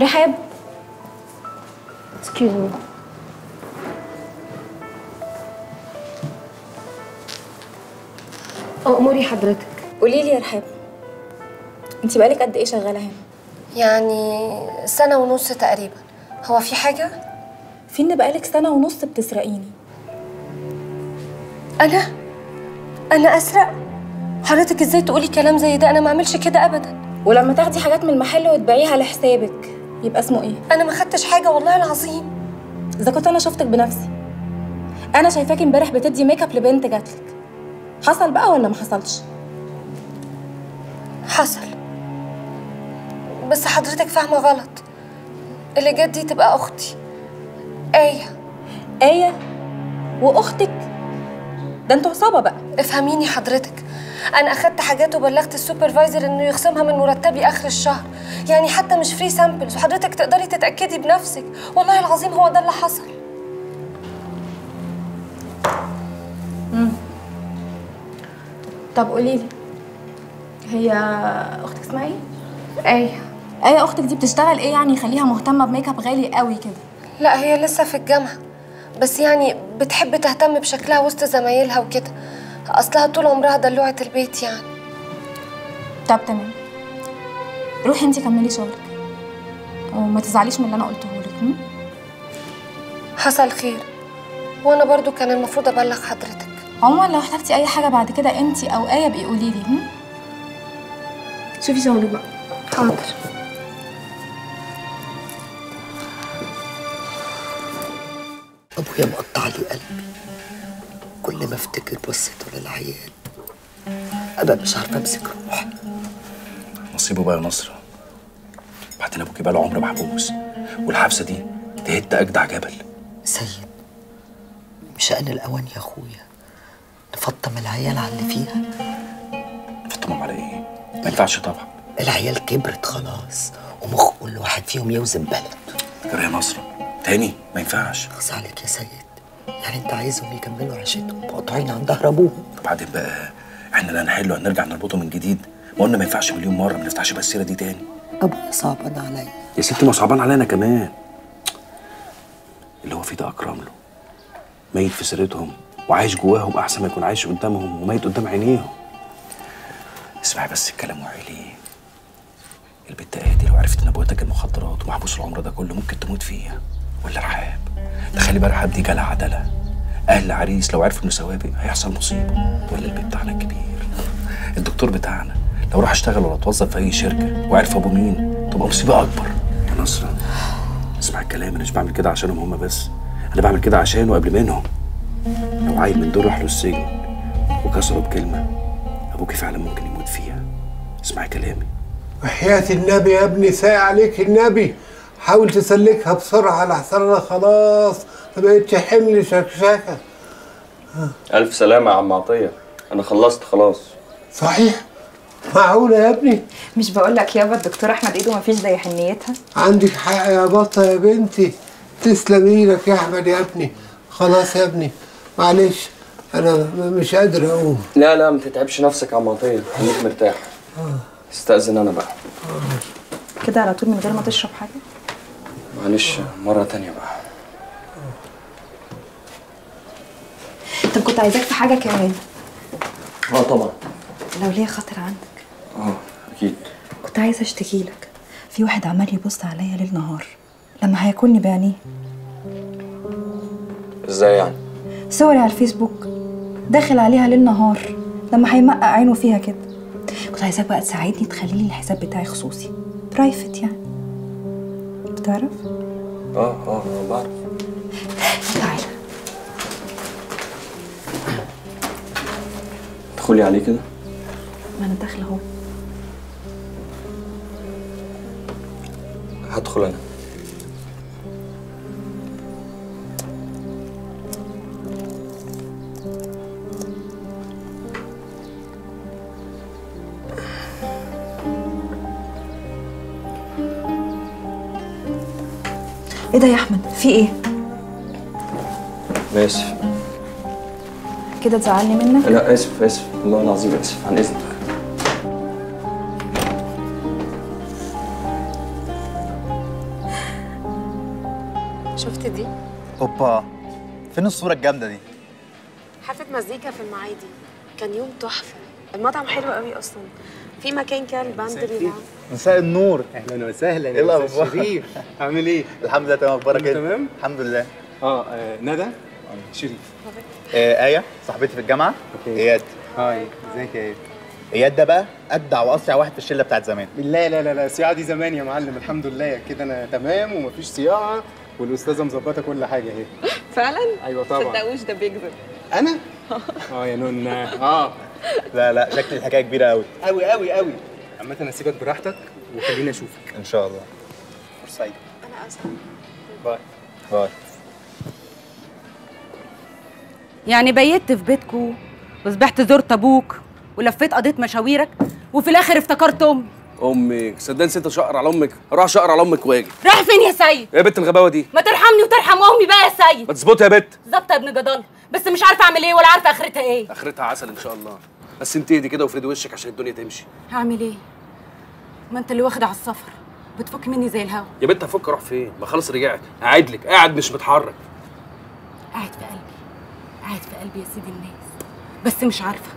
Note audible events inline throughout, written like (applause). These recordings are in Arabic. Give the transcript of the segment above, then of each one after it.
رحاب excuse me أموري حضرتك قولي لي يا رحاب انت بقالك قد إيه شغالة هنا يعني سنة ونص تقريبا هو في حاجة؟ في ان بقالك سنة ونص بتسرقيني أنا؟ أنا أسرق؟ حضرتك إزاي تقولي كلام زي ده؟ أنا ما أعملش كده أبدا ولما تاخدي حاجات من المحل وتبيعيها لحسابك يبقى اسمه إيه؟ أنا ما خدتش حاجة والله العظيم. إذا كنت أنا شفتك بنفسي. أنا شايفاكي امبارح بتدي make up لبنت جاتلك حصل بقى ولا ما حصلش؟ حصل. بس حضرتك فاهمة غلط. اللي جت دي تبقى أختي. آية. آية. وأختك. ده أنتوا عصابة بقى. افهميني حضرتك. أنا أخدت حاجات وبلغت ال supervisor إنه يخصمها من مرتبي آخر الشهر. يعني حتى مش free samples وحضرتك تقدري تتأكدي بنفسك. والله العظيم هو ده اللي حصل. طب قولي لي هي أختك اسمها إيه؟ إيه إيه أختك دي بتشتغل إيه يعني يخليها مهتمة ب make up غالي قوي كده؟ لا هي لسه في الجامعة. بس يعني بتحب تهتم بشكلها وسط زمايلها وكده. أصلها طول عمرها دلوعة البيت يعني. طب تمام. روحي انت كملي شغلك. وما تزعليش من اللي أنا قلته لك هم؟ حصل خير. وأنا برضو كان المفروض أبلغ حضرتك. عموما لو احتجتي أي حاجة بعد كده انت أو آية بقي قولي لي هم؟ شوفي شغلك بقى. حاضر. أبويا مقطع لي قلبي. كل ما افتكر بصيته للعيال. أنا مش عارفة أمسك روحي. نصيبه بقى يا نصر. بعدين ابوكي بقى له عمر محبوس. والحبسة دي تهد أجدع جبل. سيد مش أنا الأوان يا أخويا. نفطم العيال على اللي فيها. فطمهم على إيه؟ ما ينفعش طبعا. العيال كبرت خلاص ومخ كل واحد فيهم يوزن بلد يا نصر. تاني؟ ما ينفعش. خلاص عليك يا سيد. يعني انت عايزهم يكملوا عيشتهم. مقطوعين عن ظهر ابوهم وبعدين بقى إحنا لا نحله هنرجع نربطه من جديد. ما قلنا ما ينفعش مليون مرة ما نفتحش بقى السيره دي تاني. ابويا صعبان عليا. يا ستي ما صعبان علينا كمان. اللي هو فيه ده أكرم له. ميت في سيرتهم وعايش جواهم أحسن ما يكون عايش قدامهم وميت قدام عينيهم. اسمعي بس الكلام وعيليه البت اهدي لو عرفت إن ابوها تاجر مخدرات ومحبوس العمر ده كله ممكن تموت فيها. ولا رحاب تخلي بقى رحاب دي جالها عدله أهل العريس لو عرفوا إنه سوابق هيحصل مصيبة. ولا البيت بتاعنا الكبير الدكتور بتاعنا لو راح اشتغل ولا اتوظف في أي شركة وعرف ابوه مين تبقى مصيبة أكبر. يا نصر اسمع الكلام. أنا مش بعمل كده عشانهم هم بس. أنا بعمل كده عشانه قبل منهم. لو عيل من دول راح له السجن وكسره بكلمة. ابوكي فعلا ممكن يموت فيها. اسمعي كلامي. وحياة النبي يا ابني ساء عليك النبي. حاول تسلكها بسرعة لحسن أنا خلاص. ما بقتش حمل شكشكة ألف سلامة يا عم عطية. أنا خلصت خلاص. صحيح؟ معقولة يا ابني؟ مش بقول لك يابا الدكتور أحمد إيده مفيش زي حنيتها. عندك حق يا بطة يا بنتي. تسلم إيدك يا أحمد يا ابني. خلاص يا ابني. معلش أنا مش قادر أقوم. لا لا ما تتعبش نفسك يا عم عطية. خليك مرتاح. استأذن أنا بقى. كده على طول من غير ما تشرب حاجة؟ معلش مرة تانية بقى. طب كنت عايزاك في حاجة كمان. آه طبعا. لو ليا خاطر عندك. آه أكيد. كنت عايزة أشتكي لك. في واحد عمال يبص عليا ليل نهار. لما هياكلني بعينيه إزاي يعني؟ صوري على الفيسبوك. داخل عليها ليل نهار. لما هيمقع عينه فيها كده. كنت عايزاك بقى تساعدني تخلي لي الحساب بتاعي خصوصي. برايفت يعني. بتعرف؟ آه آه آه، بعرف. تعالى ادخلي عليه كده. ما أنا داخلة أهو. هدخل أنا. إيه ده يا أحمد؟ في إيه؟ أنا آسف. كده تزعلني منك؟ لا آسف آسف. والله العظيم آسف عن إذنك. شفت دي؟ أوبا. فين الصورة الجامدة دي؟ حفلة مزيكا في المعادي. كان يوم تحفة. المطعم حلو قوي أصلا. في مكان كده الباند بيلعب مساء النور. أهلا وسهلا إيه يا الأخبار؟ أستاذ شريف. (laughs) عامل إيه؟ الحمد لله تمام. أخبارك إيه؟ تمام؟ الحمد لله. آه آه، ندى؟ شريف. آه آية صاحبتي في الجامعة. أوكي. إياد. هاي إزيك يا إيه؟ إياد ده بقى اجدع وأسرع واحد في الشلة بتاعت زمان. لا لا لا لا الصياعة دي زمان يا معلم. الحمد لله كده أنا تمام ومفيش صياعة والأستاذة مظبطة كل حاجة أهي. فعلا؟ أيوه طبعا. صدقوش ده بيكذب. أنا؟ (laughs) آه يا نونا آه. لا لا شكل الحكاية كبيرة قوي قوي قوي قوي عامة اسيبك براحتك وخليني أشوفك. إن شاء الله. سعيدة أنا أسف باي. باي. يعني بيت في بيتكو وسبحت زرت أبوك ولفيت قضيت مشاويرك وفي الآخر افتكرت أمي. أمك. صدقني نسيت اشقر على أمك. أروح اشقر على أمك وأجي. رايح فين يا سيد؟ إيه يا بنت الغباوة دي. ما ترحمني وترحم أمي بقى يا سيد. ما تظبطي يا بنت. ظبط يا ابن جدال. بس مش عارفة أعمل إيه ولا عارفة آخرتها إيه. آخرتها عسل إن شاء الله. بس انت اهدي كده وافردي وشك عشان الدنيا تمشي. هعمل إيه؟ ما انت اللي واخد على السفر. بتفك مني زي الهوا. يا بنت هفك أروح فين؟ ما خلاص رجعت. قاعد لك قاعد مش متحرك. قاعد في قلبي. قاعد في قلبي يا سيدي الناس. بس مش عارفة.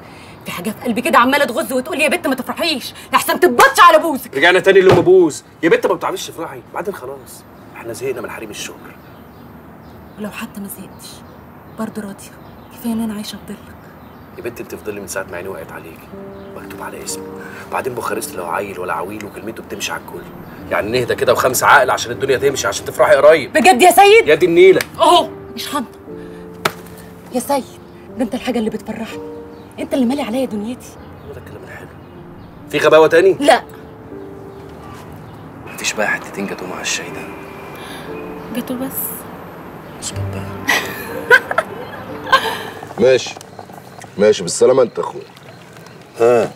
في حاجة في قلبي كده عمالة تغز وتقول لي يا بنت ما تفرحيش. لحسن تبطش على بوزك. رجعنا تاني لأم بوز. يا بنت ما بتعرفيش تفرحي. بعدين خلاص إحنا زهقنا من حريم الشغل ولو حتى ما زهقتش. برضه راضية. كفاية إن أنا عايشة في ضلك يا بنت انت فضلي من ساعة ما عيني وقعت عليكي مكتوب على اسمك بعدين بوخارست لو عيل ولا عويل وكلمته بتمشي على الكل. يعني نهدى كده وخمسه عقل عشان الدنيا تمشي عشان تفرحي قريب. بجد يا سيد؟ يا دي النيلة. اهو مش هنطق يا سيد ده انت الحاجة اللي بتفرحني. انت اللي مالي عليا دنيتي. هو ده الكلام الحلو. في غباوة تاني؟ لا. مفيش بقى حتتين جاتوا مع الشاي ده. جاتوا بس. اظبط بقى (laughs) ماشي. ماشي بالسلامة انت اخويا. ها؟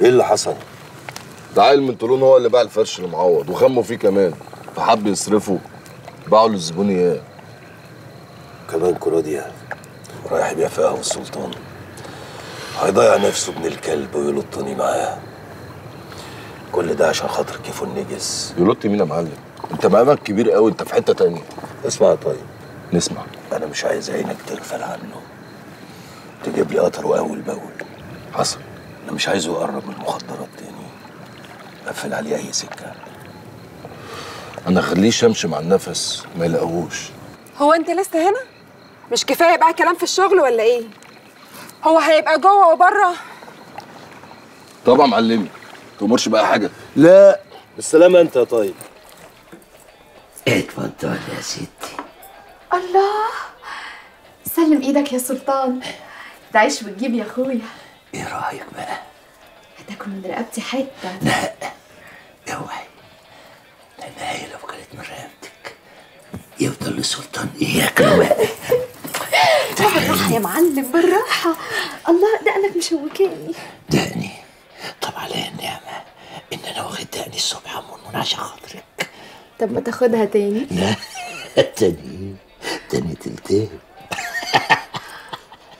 إيه اللي حصل؟ ده عيل من طولون هو اللي باع الفرش المعوض وخموا فيه كمان فحب يصرفه. باعوا للزبون اياه كمان كروديا رايح يبيع في قهوة السلطان. هيضيع نفسه ابن الكلب ويلطني معاه. كل ده عشان خاطر كيفه النجس. يلط مين يا معلم؟ انت مقامك كبير قوي انت في حتة تانية. اسمع طيب. نسمع. أنا مش عايز عينك تغفل عنه. تجيب لي قطر اول بأول. حصل. أنا مش عايزه يقرب من المخدرات تاني. قفل عليه أي سكة. أنا أخليه شمش مع النفس ما يلاقوش هو أنت لسه هنا؟ مش كفاية بقى كلام في الشغل ولا إيه؟ هو هيبقى جوه وبره؟ طبعا معلمي تأمرش بقى حاجة. لا. بالسلامه أنت يا طيب. اتفضل يا ستي. الله. سلم إيدك يا سلطان. تعيش وتجيب يا أخويا. إيه رأيك بقى؟ هتاكل من رقبتي حتة. لا اوعي. لأن هي لو كانت من رقبتك. يفضل السلطان ياكله (laughs) بقى بالراحه يا معلم بالراحة. الله دقنك مشوكاني دقني طب عليا النعمة إن أنا واخد دقني الصبح من عشان خاطرك. طب ما تاخدها تاني. لا (laughs) تاني. تاني تلتين (laughs)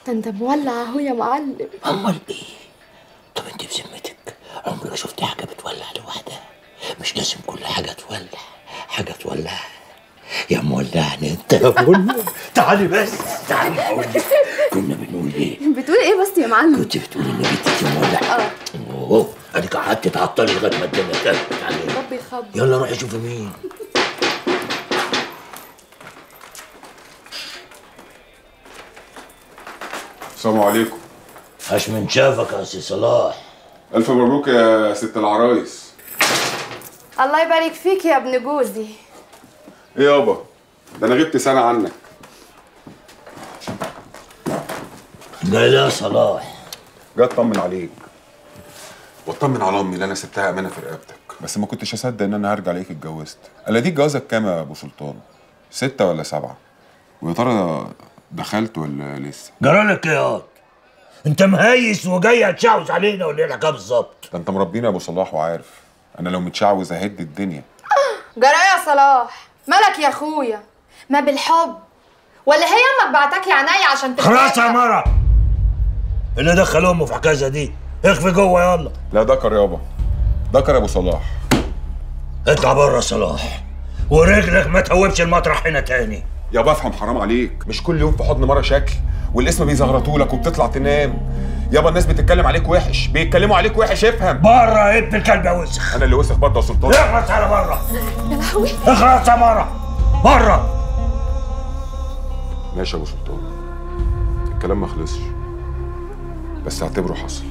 ده انت مولع اهو يا معلم. أمال إيه؟ طب أنت بذمتك عمرك شفت حاجة بتولع لوحدها؟ مش لازم كل حاجة تولع حاجة تولع. يا مولعني أنت. يا مولع تعالي بس تعالي. أقول لك كنا بنقول إيه؟ بتقول إيه بس يا معلم؟ كنت بتقولي إن بنتك مولع آه. أوه اديك قعدت تعطلي لغاية ما الدنيا تعالي. ربي يخبر. يلا روحي شوفي مين. السلام عليكم. عاش من شافك يا سي صلاح. ألف مبروك يا ست العرايس. الله يبارك فيك يا ابن جوزي. إيه يابا؟ ده أنا غبت سنة عنك. جاي يا صلاح. جاي أطمن عليك. واطمن على أمي اللي أنا سبتها أمانة في رقبتك. بس ما كنتش أصدق إن أنا هرجع ألاقيك اتجوزت. ألا دي جوازك كام يا أبو سلطان؟ ستة ولا سبعة؟ ويا ترى دخلت ولا لسه؟ جرالك إيه ياض انت مهيس وجاي هتشعوز علينا ولا إيه الحكاية بالظبط؟ ده أنت مربينا يا أبو صلاح وعارف. أنا لو متشعوذ أهد الدنيا. جرى يا صلاح. مالك يا اخويا؟ ما بالحب. ولا هي أمك بعتك يا عينيا عشان خلاص يا مرة. اللي دخل امه في حكايه دي. اخفي جوه يلا. لا دكر يابا. دكر يا أبو صلاح. اطلع بره يا صلاح. ورجلك ما توبش المطرح هنا تاني. يابا افهم حرام عليك. مش كل يوم في حضن مرة شكل والاسم بيزغرطوا لك وبتطلع تنام. يابا الناس بتتكلم عليك وحش بيتكلموا عليك وحش افهم. بره يا ابن الكلب يا وسخ. أنا اللي وسخ برضه يا سلطان. اخلص على بره. يا لهوي. اخلص يا بره بره. ماشي يا أبو سلطان. الكلام ما خلصش. بس اعتبره حصل.